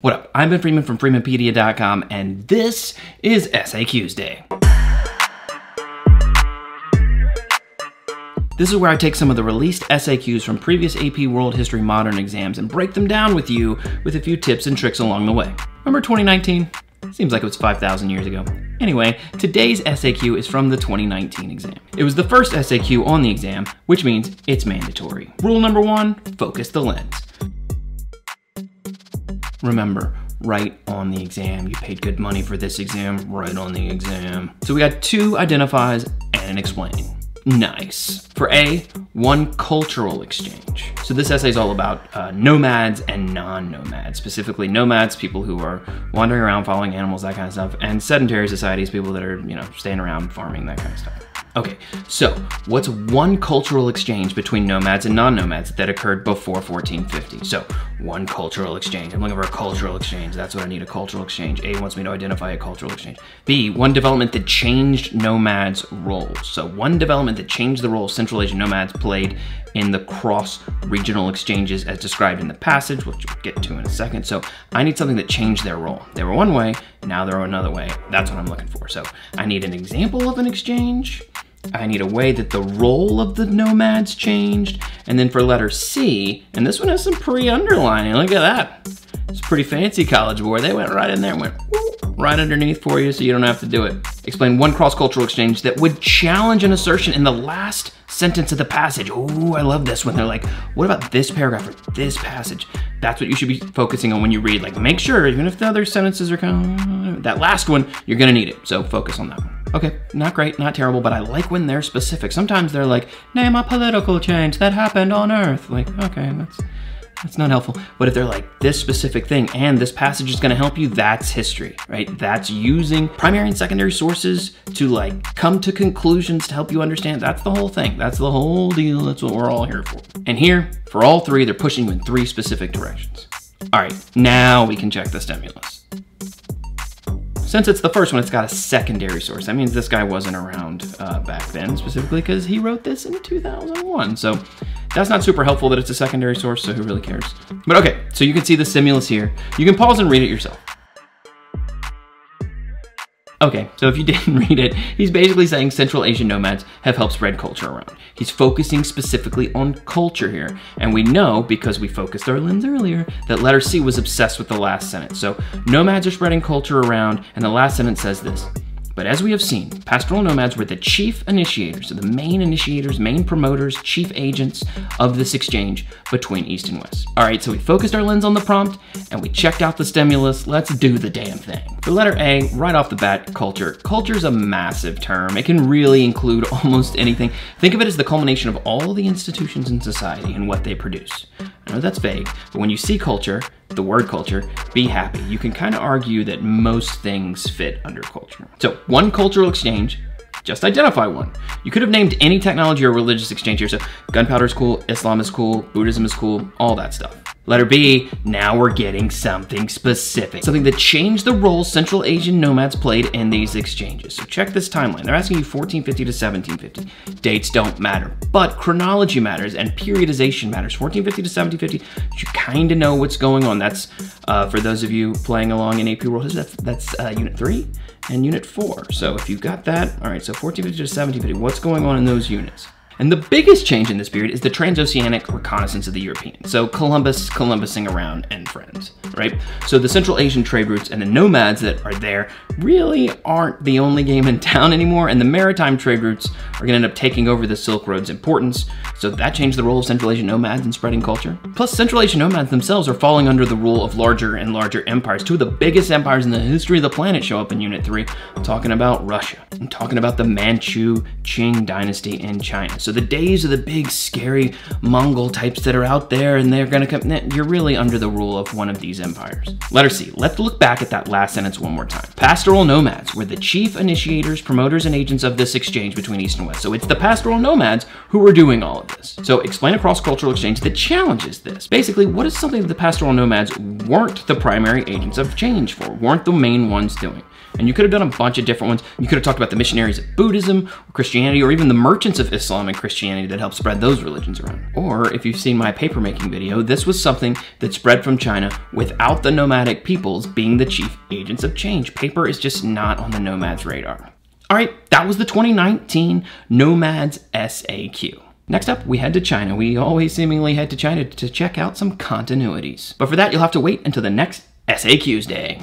What up? I'm Ben Freeman from Freemanpedia.com, and this is SAQs Day. This is where I take some of the released SAQs from previous AP World History Modern exams and break them down with you with a few tips and tricks along the way. Remember 2019? Seems like it was 5,000 years ago. Anyway, today's SAQ is from the 2019 exam. It was the first SAQ on the exam, which means it's mandatory. Rule number one, focus the lens. Remember, right on the exam. You paid good money for this exam, right on the exam. So we got two identifies and an explain. Nice. For A, one cultural exchange. So this essay is all about uh, nomads and non-nomads, specifically nomads, people who are wandering around following animals, that kind of stuff, and sedentary societies, people that are, you know, staying around farming, that kind of stuff. Okay, so what's one cultural exchange between nomads and non-nomads that occurred before 1450? So one cultural exchange. I'm looking for a cultural exchange. That's what I need, a cultural exchange. A wants me to identify a cultural exchange. B, one development that changed nomads' roles. So one development that changed the role Central Asian nomads played in the cross-regional exchanges as described in the passage, which we'll get to in a second. So I need something that changed their role. They were one way, now they're another way. That's what I'm looking for. So I need an example of an exchange, I need a way that the role of the nomads changed. And then for letter C, and this one has some pre-underlining, look at that. It's pretty fancy College Board. They went right in there and went right underneath for you so you don't have to do it. Explain one cross-cultural exchange that would challenge an assertion in the last sentence of the passage. Oh, I love this when they're like, what about this paragraph or this passage? That's what you should be focusing on when you read. Like, make sure, even if the other sentences are kind of, that last one, you're gonna need it. So focus on that one. Okay, not great, not terrible, but I like when they're specific. Sometimes they're like, name a political change that happened on Earth. Like, okay, that's that's not helpful. But if they're like this specific thing and this passage is gonna help you, that's history, right? That's using primary and secondary sources to like come to conclusions to help you understand. That's the whole thing. That's the whole deal. That's what we're all here for. And here, for all three, they're pushing you in three specific directions. All right, now we can check the stimulus. Since it's the first one, it's got a secondary source. That means this guy wasn't around uh, back then, specifically because he wrote this in 2001. So that's not super helpful that it's a secondary source, so who really cares? But okay, so you can see the stimulus here. You can pause and read it yourself. Okay, so if you didn't read it, he's basically saying Central Asian nomads have helped spread culture around. He's focusing specifically on culture here, and we know, because we focused our lens earlier, that letter C was obsessed with the last sentence. So nomads are spreading culture around, and the last sentence says this, but as we have seen, pastoral nomads were the chief initiators, the main initiators, main promoters, chief agents of this exchange between East and West. All right, so we focused our lens on the prompt and we checked out the stimulus. Let's do the damn thing. The letter A, right off the bat, culture. Culture is a massive term. It can really include almost anything. Think of it as the culmination of all the institutions in society and what they produce. I know that's vague, but when you see culture, the word culture, be happy. You can kind of argue that most things fit under culture. So one cultural exchange, just identify one. You could have named any technology or religious exchange here. So gunpowder is cool, Islam is cool, Buddhism is cool, all that stuff. Letter B, now we're getting something specific. Something that changed the role Central Asian nomads played in these exchanges. So check this timeline. They're asking you 1450 to 1750. Dates don't matter, but chronology matters and periodization matters. 1450 to 1750, you kind of know what's going on. That's, uh, for those of you playing along in AP World History, that's, that's uh, Unit 3 and Unit 4. So if you've got that, all right, so 1450 to 1750, what's going on in those units? And the biggest change in this period is the transoceanic reconnaissance of the Europeans. So Columbus, Columbusing around and friends, right? So the Central Asian trade routes and the nomads that are there really aren't the only game in town anymore, and the maritime trade routes are gonna end up taking over the Silk Road's importance. So that changed the role of Central Asian nomads in spreading culture. Plus, Central Asian nomads themselves are falling under the rule of larger and larger empires. Two of the biggest empires in the history of the planet show up in Unit 3. I'm talking about Russia. I'm talking about the Manchu Qing dynasty in China. So the days of the big, scary Mongol types that are out there and they're gonna come, you're really under the rule of one of these empires. Letter C, let's look back at that last sentence one more time. Pastoral nomads were the chief initiators, promoters, and agents of this exchange between East and West. So it's the pastoral nomads who were doing all of this. So explain a cross-cultural exchange that challenges this. Basically, what is something that the pastoral nomads weren't the primary agents of change for, weren't the main ones doing? And you could have done a bunch of different ones. You could have talked about the missionaries of Buddhism, or Christianity, or even the merchants of Islamic Christianity that helped spread those religions around. Or if you've seen my papermaking video, this was something that spread from China without the nomadic peoples being the chief agents of change. Paper is just not on the nomads' radar. All right, that was the 2019 Nomads SAQ. Next up, we head to China. We always seemingly head to China to check out some continuities. But for that, you'll have to wait until the next SAQs day.